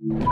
you